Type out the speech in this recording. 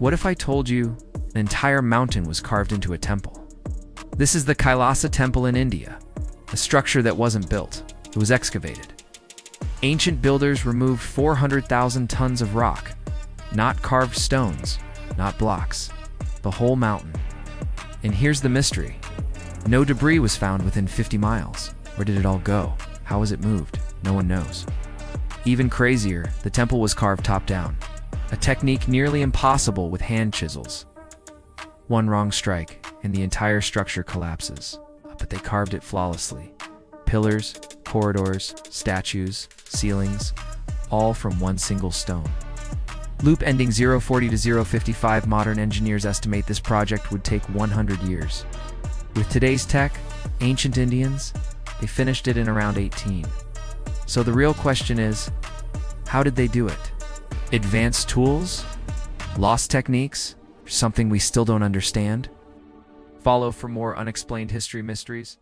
What if I told you an entire mountain was carved into a temple? This is the Kailasa Temple in India, a structure that wasn't built, it was excavated. Ancient builders removed 400,000 tons of rock, not carved stones, not blocks, the whole mountain. And here's the mystery. No debris was found within 50 miles. Where did it all go? How was it moved? No one knows. Even crazier, the temple was carved top down, a technique nearly impossible with hand chisels. One wrong strike, and the entire structure collapses. But they carved it flawlessly. Pillars, corridors, statues, ceilings, all from one single stone. Loop ending 040 to 055 modern engineers estimate this project would take 100 years. With today's tech, ancient Indians, they finished it in around 18. So the real question is, how did they do it? Advanced tools? Lost techniques? Something we still don't understand? Follow for more unexplained history mysteries.